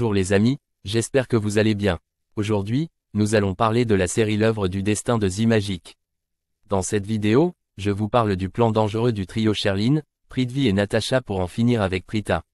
Bonjour les amis, j'espère que vous allez bien. Aujourd'hui, nous allons parler de la série L'œuvre du destin de Zimagic. Dans cette vidéo, je vous parle du plan dangereux du trio Sherline, Prithvi et Natasha pour en finir avec Prita.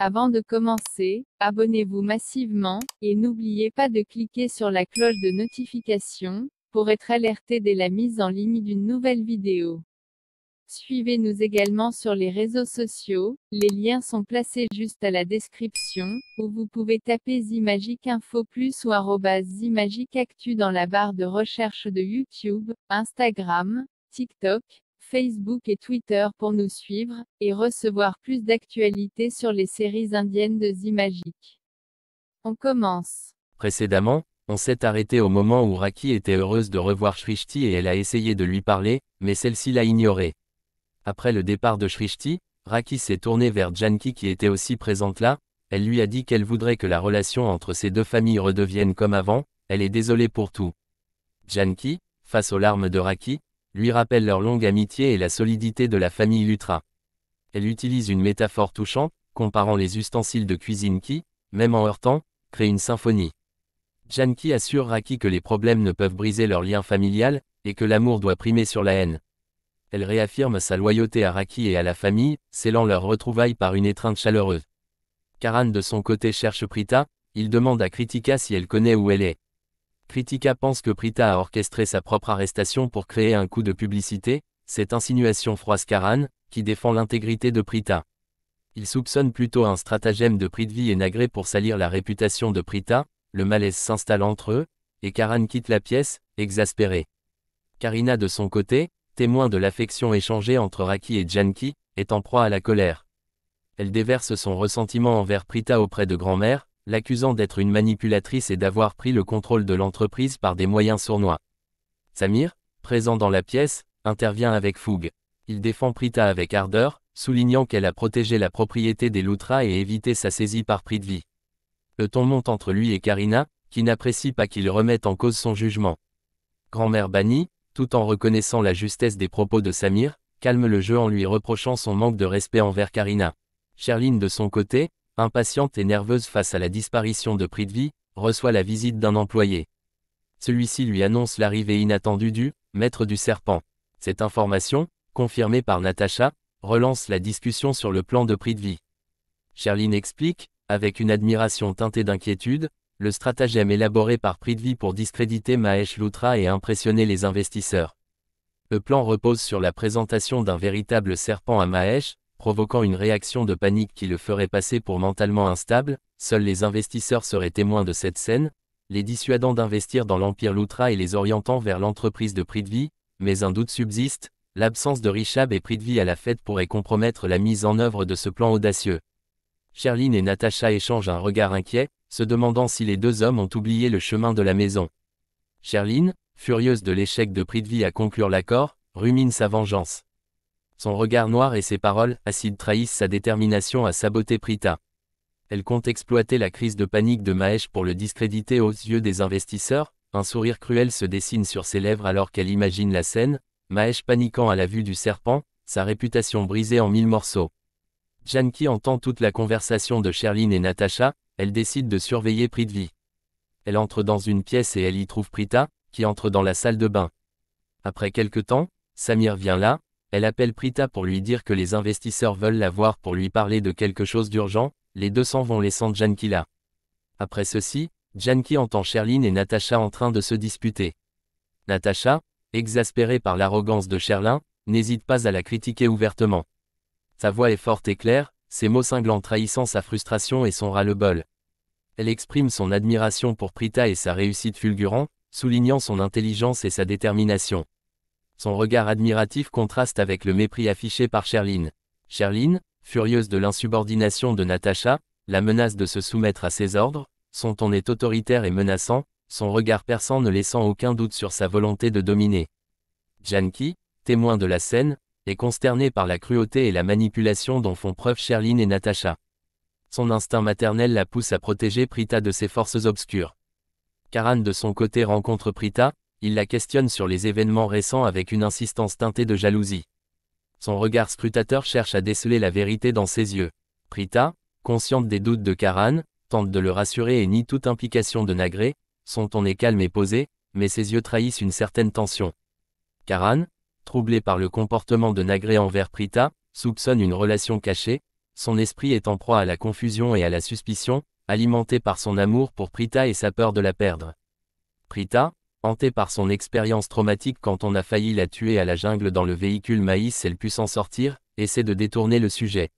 Avant de commencer, abonnez-vous massivement, et n'oubliez pas de cliquer sur la cloche de notification, pour être alerté dès la mise en ligne d'une nouvelle vidéo. Suivez-nous également sur les réseaux sociaux, les liens sont placés juste à la description, où vous pouvez taper Zimagic Info Plus ou Zimagic Actu dans la barre de recherche de YouTube, Instagram, TikTok, Facebook et Twitter pour nous suivre, et recevoir plus d'actualités sur les séries indiennes de Zimagic. On commence. Précédemment, on s'est arrêté au moment où Raki était heureuse de revoir Shrishti et elle a essayé de lui parler, mais celle-ci l'a ignoré. Après le départ de Shrishti, Raki s'est tournée vers Janki qui était aussi présente là, elle lui a dit qu'elle voudrait que la relation entre ces deux familles redevienne comme avant, elle est désolée pour tout. Janki, face aux larmes de Raki, lui rappelle leur longue amitié et la solidité de la famille Lutra. Elle utilise une métaphore touchante, comparant les ustensiles de cuisine qui, même en heurtant, créent une symphonie. Janki assure Raki que les problèmes ne peuvent briser leur lien familial, et que l'amour doit primer sur la haine elle réaffirme sa loyauté à Raki et à la famille, scellant leur retrouvaille par une étreinte chaleureuse. Karan de son côté cherche Prita, il demande à Kritika si elle connaît où elle est. Kritika pense que Prita a orchestré sa propre arrestation pour créer un coup de publicité, cette insinuation froisse Karan, qui défend l'intégrité de Prita. Il soupçonne plutôt un stratagème de Prithvi et Nagré pour salir la réputation de Prita, le malaise s'installe entre eux, et Karan quitte la pièce, exaspéré. Karina de son côté, témoin de l'affection échangée entre Raki et Janki, est en proie à la colère. Elle déverse son ressentiment envers Prita auprès de grand-mère, l'accusant d'être une manipulatrice et d'avoir pris le contrôle de l'entreprise par des moyens sournois. Samir, présent dans la pièce, intervient avec fougue. Il défend Prita avec ardeur, soulignant qu'elle a protégé la propriété des Loutras et évité sa saisie par Prithvi. Le ton monte entre lui et Karina, qui n'apprécie pas qu'il remette en cause son jugement. Grand-mère bannie, tout en reconnaissant la justesse des propos de Samir, calme le jeu en lui reprochant son manque de respect envers Karina. Sherline de son côté, impatiente et nerveuse face à la disparition de Prithvi, reçoit la visite d'un employé. Celui-ci lui annonce l'arrivée inattendue du maître du serpent. Cette information, confirmée par Natacha, relance la discussion sur le plan de Prithvi. Sherline explique, avec une admiration teintée d'inquiétude, le stratagème élaboré par Prithvi pour discréditer Mahesh Lutra et impressionner les investisseurs. Le plan repose sur la présentation d'un véritable serpent à Mahesh, provoquant une réaction de panique qui le ferait passer pour mentalement instable, seuls les investisseurs seraient témoins de cette scène, les dissuadant d'investir dans l'Empire Lutra et les orientant vers l'entreprise de Prithvi, mais un doute subsiste, l'absence de Rishab et Prithvi à la fête pourrait compromettre la mise en œuvre de ce plan audacieux. Sherline et Natacha échangent un regard inquiet, se demandant si les deux hommes ont oublié le chemin de la maison. Sherline, furieuse de l'échec de Prithvi à conclure l'accord, rumine sa vengeance. Son regard noir et ses paroles acides trahissent sa détermination à saboter Prita. Elle compte exploiter la crise de panique de Mahesh pour le discréditer aux yeux des investisseurs, un sourire cruel se dessine sur ses lèvres alors qu'elle imagine la scène, Mahesh paniquant à la vue du serpent, sa réputation brisée en mille morceaux. Janki entend toute la conversation de Sherline et Natasha, elle décide de surveiller Prithvi. Elle entre dans une pièce et elle y trouve Prita, qui entre dans la salle de bain. Après quelque temps, Samir vient là, elle appelle Prita pour lui dire que les investisseurs veulent la voir pour lui parler de quelque chose d'urgent, les deux s'en vont laissant Janki là. Après ceci, Janki entend Sherline et Natacha en train de se disputer. Natacha, exaspérée par l'arrogance de Sherlin, n'hésite pas à la critiquer ouvertement. Sa voix est forte et claire, ses mots cinglants trahissant sa frustration et son ras-le-bol. Elle exprime son admiration pour Prita et sa réussite fulgurante, soulignant son intelligence et sa détermination. Son regard admiratif contraste avec le mépris affiché par Sherline. Sherline, furieuse de l'insubordination de Natacha, la menace de se soumettre à ses ordres, son ton est autoritaire et menaçant, son regard perçant ne laissant aucun doute sur sa volonté de dominer. Janki, témoin de la scène, est consterné par la cruauté et la manipulation dont font preuve Sherline et Natacha. Son instinct maternel la pousse à protéger Prita de ses forces obscures. Karan de son côté rencontre Prita, il la questionne sur les événements récents avec une insistance teintée de jalousie. Son regard scrutateur cherche à déceler la vérité dans ses yeux. Prita, consciente des doutes de Karan, tente de le rassurer et nie toute implication de Nagré, son ton est calme et posé, mais ses yeux trahissent une certaine tension. Karan, troublé par le comportement de Nagré envers Prita, soupçonne une relation cachée, son esprit est en proie à la confusion et à la suspicion, alimenté par son amour pour Prita et sa peur de la perdre. Prita, hanté par son expérience traumatique quand on a failli la tuer à la jungle dans le véhicule maïs, elle pu s'en sortir, essaie de détourner le sujet.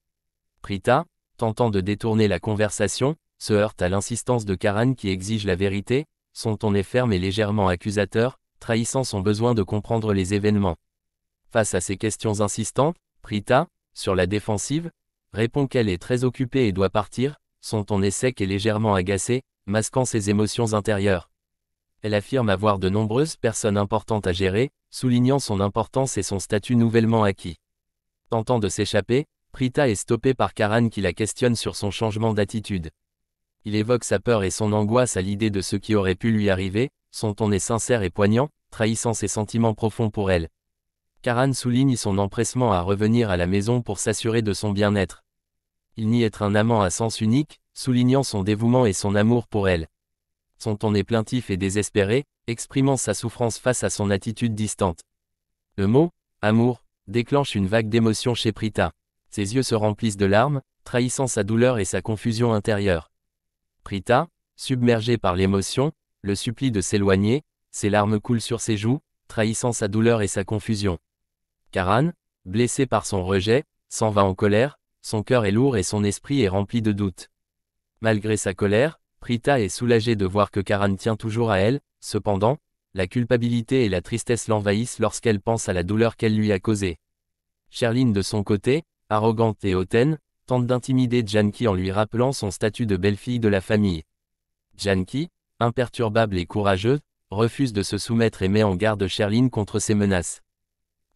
Prita, tentant de détourner la conversation, se heurte à l'insistance de Karan qui exige la vérité, son ton est ferme et légèrement accusateur, trahissant son besoin de comprendre les événements. Face à ces questions insistantes, Prita, sur la défensive, répond qu'elle est très occupée et doit partir, son ton est sec et légèrement agacé, masquant ses émotions intérieures. Elle affirme avoir de nombreuses personnes importantes à gérer, soulignant son importance et son statut nouvellement acquis. Tentant de s'échapper, Prita est stoppée par Karan qui la questionne sur son changement d'attitude. Il évoque sa peur et son angoisse à l'idée de ce qui aurait pu lui arriver, son ton est sincère et poignant, trahissant ses sentiments profonds pour elle. Karan souligne son empressement à revenir à la maison pour s'assurer de son bien-être. Il nie être un amant à sens unique, soulignant son dévouement et son amour pour elle. Son ton est plaintif et désespéré, exprimant sa souffrance face à son attitude distante. Le mot, amour, déclenche une vague d'émotion chez Prita. Ses yeux se remplissent de larmes, trahissant sa douleur et sa confusion intérieure. Prita, submergé par l'émotion, le supplie de s'éloigner, ses larmes coulent sur ses joues, trahissant sa douleur et sa confusion. Karan, blessé par son rejet, s'en va en colère, son cœur est lourd et son esprit est rempli de doutes. Malgré sa colère, Prita est soulagée de voir que Karan tient toujours à elle, cependant, la culpabilité et la tristesse l'envahissent lorsqu'elle pense à la douleur qu'elle lui a causée. Sherline de son côté, arrogante et hautaine, tente d'intimider Janki en lui rappelant son statut de belle-fille de la famille. Janki, imperturbable et courageux, refuse de se soumettre et met en garde Sherline contre ses menaces.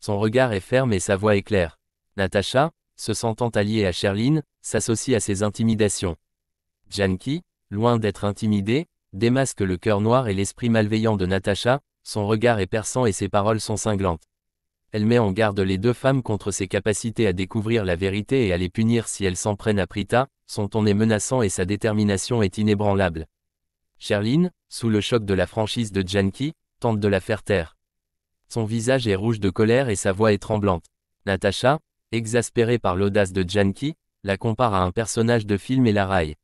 Son regard est ferme et sa voix est claire. Natasha, se sentant alliée à Sherline, s'associe à ses intimidations. Janki, loin d'être intimidé, démasque le cœur noir et l'esprit malveillant de Natacha, son regard est perçant et ses paroles sont cinglantes. Elle met en garde les deux femmes contre ses capacités à découvrir la vérité et à les punir si elles s'en prennent à Prita, son ton est menaçant et sa détermination est inébranlable. Sherline, sous le choc de la franchise de Janki, tente de la faire taire. Son visage est rouge de colère et sa voix est tremblante. Natacha, exaspérée par l'audace de Janki, la compare à un personnage de film et la raille.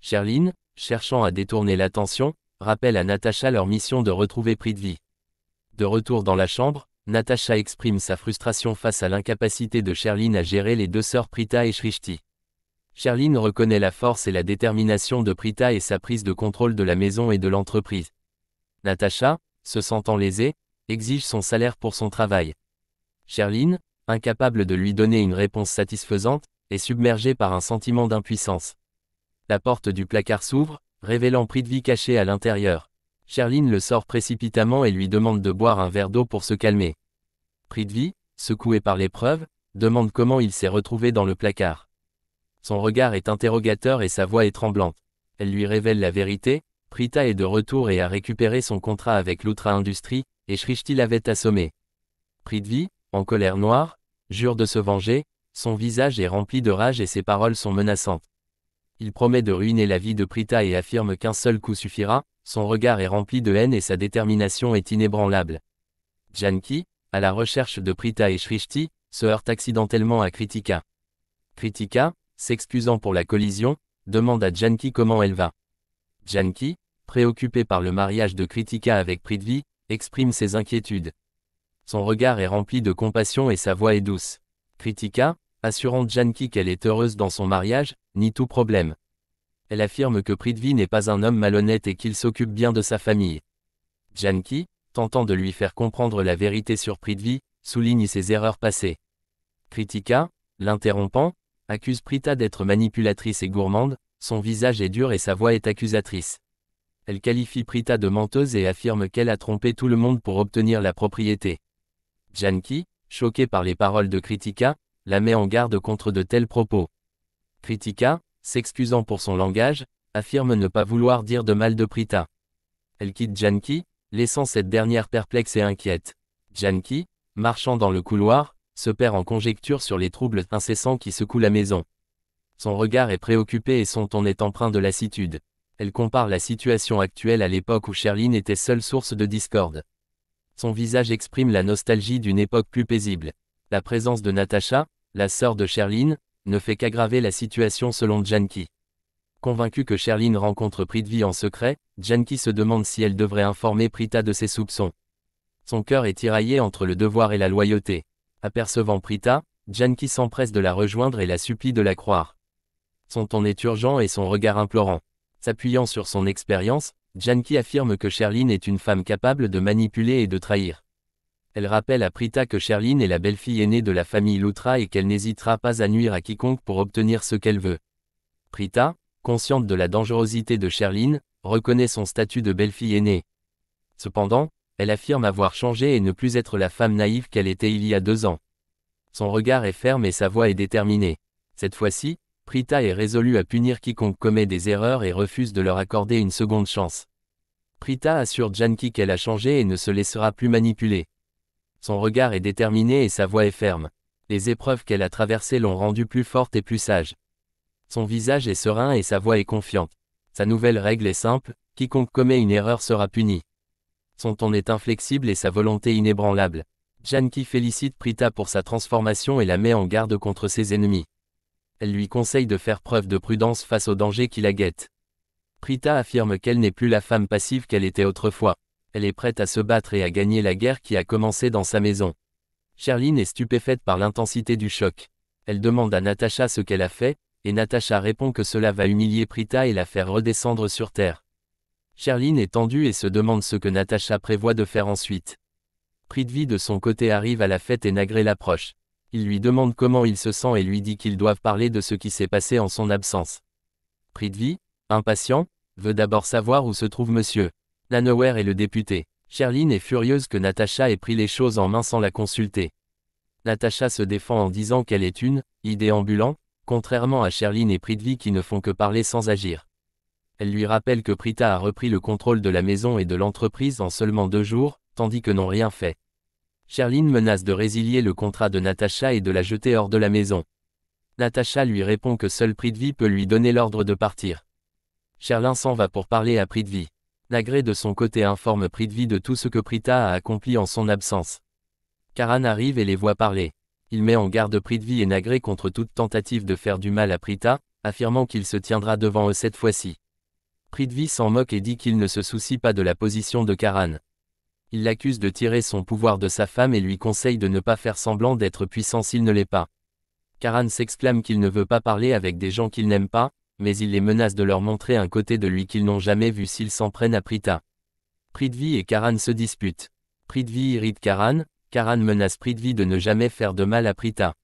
Sherline, cherchant à détourner l'attention, rappelle à Natacha leur mission de retrouver Prithvi. De retour dans la chambre, Natacha exprime sa frustration face à l'incapacité de Sherline à gérer les deux sœurs Prita et Shrishti. Sherline reconnaît la force et la détermination de Prita et sa prise de contrôle de la maison et de l'entreprise. Natacha, se sentant lésée, exige son salaire pour son travail. Sherline, incapable de lui donner une réponse satisfaisante, est submergée par un sentiment d'impuissance. La porte du placard s'ouvre, révélant Prithvi caché à l'intérieur. Sherline le sort précipitamment et lui demande de boire un verre d'eau pour se calmer. Prithvi, secoué par l'épreuve, demande comment il s'est retrouvé dans le placard. Son regard est interrogateur et sa voix est tremblante. Elle lui révèle la vérité, Prita est de retour et a récupéré son contrat avec l'Outra Industrie, et Shrishti l'avait assommé. Prithvi, en colère noire, jure de se venger, son visage est rempli de rage et ses paroles sont menaçantes. Il promet de ruiner la vie de Prita et affirme qu'un seul coup suffira, son regard est rempli de haine et sa détermination est inébranlable. Janki, à la recherche de Prita et Shrishti, se heurte accidentellement à Kritika. Kritika, s'excusant pour la collision, demande à Janki comment elle va. Janki, préoccupé par le mariage de Kritika avec Prithvi, exprime ses inquiétudes. Son regard est rempli de compassion et sa voix est douce. Kritika, assurant Janki qu'elle est heureuse dans son mariage, ni tout problème. Elle affirme que Prithvi n'est pas un homme malhonnête et qu'il s'occupe bien de sa famille. Janki, tentant de lui faire comprendre la vérité sur Prithvi, souligne ses erreurs passées. Kritika, l'interrompant, accuse Prita d'être manipulatrice et gourmande, son visage est dur et sa voix est accusatrice. Elle qualifie Prita de menteuse et affirme qu'elle a trompé tout le monde pour obtenir la propriété. Janki, choqué par les paroles de Kritika, la met en garde contre de tels propos. Kritika, s'excusant pour son langage, affirme ne pas vouloir dire de mal de Prita. Elle quitte Janki, laissant cette dernière perplexe et inquiète. Janki, marchant dans le couloir, se perd en conjecture sur les troubles incessants qui secouent la maison. Son regard est préoccupé et son ton est empreint de lassitude. Elle compare la situation actuelle à l'époque où Sherline était seule source de discorde. Son visage exprime la nostalgie d'une époque plus paisible. La présence de Natasha, la sœur de Sherline, ne fait qu'aggraver la situation selon Janki. Convaincu que Sherline rencontre Prithvi en secret, Janki se demande si elle devrait informer Prita de ses soupçons. Son cœur est tiraillé entre le devoir et la loyauté. Apercevant Prita, Janki s'empresse de la rejoindre et la supplie de la croire. Son ton est urgent et son regard implorant. S'appuyant sur son expérience, Janki affirme que Sherline est une femme capable de manipuler et de trahir. Elle rappelle à Prita que Sherline est la belle-fille aînée de la famille Lutra et qu'elle n'hésitera pas à nuire à quiconque pour obtenir ce qu'elle veut. Prita, consciente de la dangerosité de Sherline, reconnaît son statut de belle-fille aînée. Cependant, elle affirme avoir changé et ne plus être la femme naïve qu'elle était il y a deux ans. Son regard est ferme et sa voix est déterminée. Cette fois-ci, Prita est résolue à punir quiconque commet des erreurs et refuse de leur accorder une seconde chance. Prita assure Janki qu'elle a changé et ne se laissera plus manipuler. Son regard est déterminé et sa voix est ferme. Les épreuves qu'elle a traversées l'ont rendue plus forte et plus sage. Son visage est serein et sa voix est confiante. Sa nouvelle règle est simple, quiconque commet une erreur sera puni. Son ton est inflexible et sa volonté inébranlable. Janki félicite Prita pour sa transformation et la met en garde contre ses ennemis elle lui conseille de faire preuve de prudence face aux dangers qui la guettent. Prita affirme qu'elle n'est plus la femme passive qu'elle était autrefois. Elle est prête à se battre et à gagner la guerre qui a commencé dans sa maison. Sherline est stupéfaite par l'intensité du choc. Elle demande à Natacha ce qu'elle a fait, et Natacha répond que cela va humilier Prita et la faire redescendre sur terre. Sherline est tendue et se demande ce que Natacha prévoit de faire ensuite. Prithvi de son côté arrive à la fête et Nagré l'approche. Il lui demande comment il se sent et lui dit qu'ils doivent parler de ce qui s'est passé en son absence. Prithvi, impatient, veut d'abord savoir où se trouve monsieur. Nanoware est le député. Sherline est furieuse que Natacha ait pris les choses en main sans la consulter. Natacha se défend en disant qu'elle est une idée ambulant, contrairement à Sherline et Prithvi qui ne font que parler sans agir. Elle lui rappelle que Prita a repris le contrôle de la maison et de l'entreprise en seulement deux jours, tandis que n'ont rien fait. Sherline menace de résilier le contrat de Natacha et de la jeter hors de la maison. Natacha lui répond que seul Prithvi peut lui donner l'ordre de partir. Sherlin s'en va pour parler à Prithvi. Nagré de son côté informe Prithvi de tout ce que Prita a accompli en son absence. Karan arrive et les voit parler. Il met en garde Prithvi et Nagré contre toute tentative de faire du mal à Prita, affirmant qu'il se tiendra devant eux cette fois-ci. Prithvi s'en moque et dit qu'il ne se soucie pas de la position de Karan il l'accuse de tirer son pouvoir de sa femme et lui conseille de ne pas faire semblant d'être puissant s'il ne l'est pas. Karan s'exclame qu'il ne veut pas parler avec des gens qu'il n'aime pas, mais il les menace de leur montrer un côté de lui qu'ils n'ont jamais vu s'ils s'en prennent à Prita. Prithvi et Karan se disputent. Prithvi irrite Karan, Karan menace Prithvi de ne jamais faire de mal à Prita.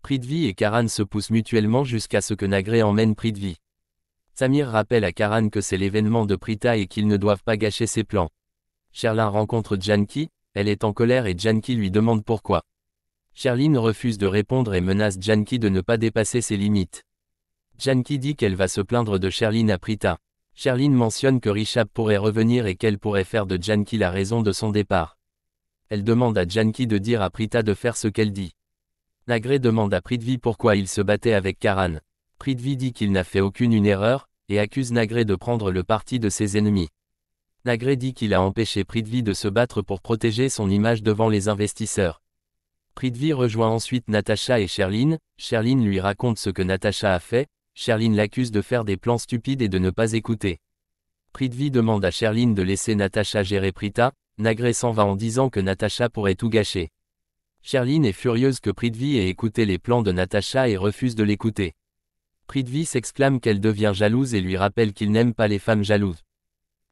Prithvi et Karan se poussent mutuellement jusqu'à ce que Nagré emmène Prithvi. Samir rappelle à Karan que c'est l'événement de Prita et qu'ils ne doivent pas gâcher ses plans. Sherlin rencontre Janki, elle est en colère et Janki lui demande pourquoi. Sherlin refuse de répondre et menace Janki de ne pas dépasser ses limites. Janki dit qu'elle va se plaindre de Sherlin à Prita. Sherlin mentionne que Rishab pourrait revenir et qu'elle pourrait faire de Janki la raison de son départ. Elle demande à Janki de dire à Prita de faire ce qu'elle dit. Nagré demande à Prithvi pourquoi il se battait avec Karan. Prithvi dit qu'il n'a fait aucune une erreur, et accuse Nagré de prendre le parti de ses ennemis. Nagré dit qu'il a empêché Prithvi de se battre pour protéger son image devant les investisseurs. Prithvi rejoint ensuite Natacha et Sherline, Sherline lui raconte ce que Natacha a fait, Sherline l'accuse de faire des plans stupides et de ne pas écouter. Prithvi demande à Sherline de laisser Natacha gérer Prita, Nagré s'en va en disant que Natacha pourrait tout gâcher. Sherline est furieuse que Prithvi ait écouté les plans de Natacha et refuse de l'écouter. Prithvi s'exclame qu'elle devient jalouse et lui rappelle qu'il n'aime pas les femmes jalouses.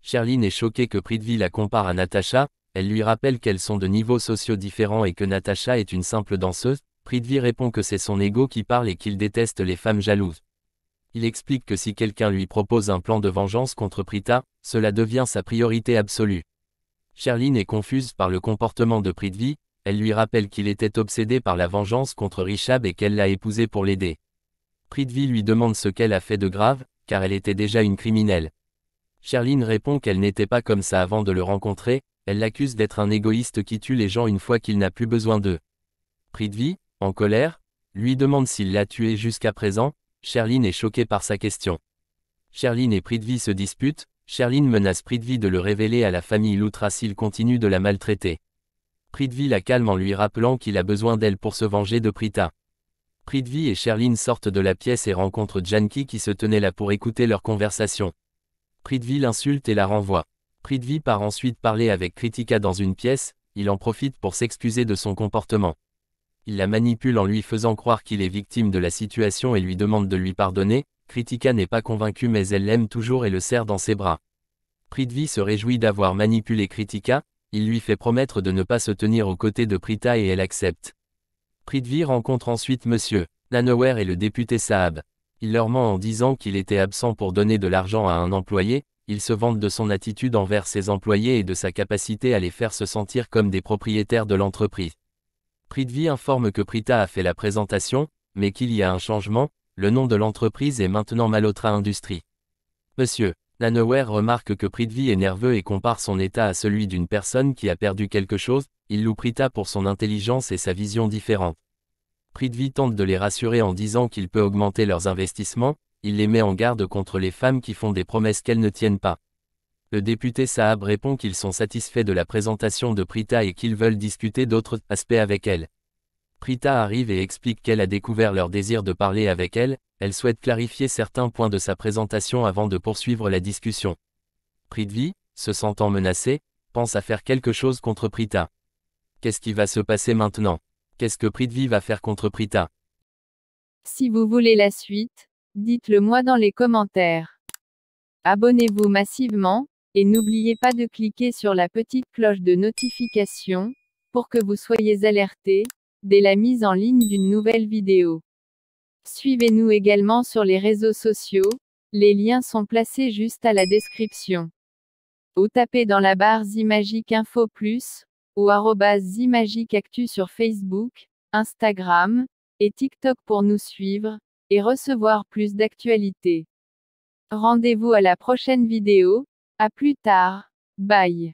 Sherline est choquée que Prithvi la compare à Natacha, elle lui rappelle qu'elles sont de niveaux sociaux différents et que Natacha est une simple danseuse, Prithvi répond que c'est son ego qui parle et qu'il déteste les femmes jalouses. Il explique que si quelqu'un lui propose un plan de vengeance contre Prita, cela devient sa priorité absolue. Sherline est confuse par le comportement de Prithvi, elle lui rappelle qu'il était obsédé par la vengeance contre Rishab et qu'elle l'a épousé pour l'aider. Prithvi lui demande ce qu'elle a fait de grave, car elle était déjà une criminelle. Sherline répond qu'elle n'était pas comme ça avant de le rencontrer, elle l'accuse d'être un égoïste qui tue les gens une fois qu'il n'a plus besoin d'eux. Prithvi, en colère, lui demande s'il l'a tué jusqu'à présent, Sherline est choquée par sa question. Sherline et Prithvi se disputent, Sherline menace Prithvi de le révéler à la famille Loutra s'il continue de la maltraiter. Prithvi la calme en lui rappelant qu'il a besoin d'elle pour se venger de Prita. Prithvi et Sherline sortent de la pièce et rencontrent Janki qui se tenait là pour écouter leur conversation. Prithvi l'insulte et la renvoie. Prithvi part ensuite parler avec Kritika dans une pièce, il en profite pour s'excuser de son comportement. Il la manipule en lui faisant croire qu'il est victime de la situation et lui demande de lui pardonner, Kritika n'est pas convaincue mais elle l'aime toujours et le serre dans ses bras. Prithvi se réjouit d'avoir manipulé Kritika, il lui fait promettre de ne pas se tenir aux côtés de Prita et elle accepte. Prithvi rencontre ensuite Monsieur Nanower et le député Saab. Il leur ment en disant qu'il était absent pour donner de l'argent à un employé, il se vante de son attitude envers ses employés et de sa capacité à les faire se sentir comme des propriétaires de l'entreprise. Prithvi informe que Prita a fait la présentation, mais qu'il y a un changement, le nom de l'entreprise est maintenant Malotra Industries. Monsieur Nanower remarque que Prithvi est nerveux et compare son état à celui d'une personne qui a perdu quelque chose, il loue Prita pour son intelligence et sa vision différente. Prithvi tente de les rassurer en disant qu'il peut augmenter leurs investissements, il les met en garde contre les femmes qui font des promesses qu'elles ne tiennent pas. Le député Saab répond qu'ils sont satisfaits de la présentation de Prita et qu'ils veulent discuter d'autres aspects avec elle. Prita arrive et explique qu'elle a découvert leur désir de parler avec elle, elle souhaite clarifier certains points de sa présentation avant de poursuivre la discussion. Prithvi, se sentant menacé, pense à faire quelque chose contre Prita. Qu'est-ce qui va se passer maintenant? Qu'est-ce que Prithvi va faire contre Prita? Si vous voulez la suite, dites-le moi dans les commentaires. Abonnez-vous massivement, et n'oubliez pas de cliquer sur la petite cloche de notification, pour que vous soyez alerté, dès la mise en ligne d'une nouvelle vidéo. Suivez-nous également sur les réseaux sociaux, les liens sont placés juste à la description. Ou tapez dans la barre Zimagique Info Plus, ou Actu sur Facebook, Instagram et TikTok pour nous suivre et recevoir plus d'actualités. Rendez-vous à la prochaine vidéo. À plus tard. Bye.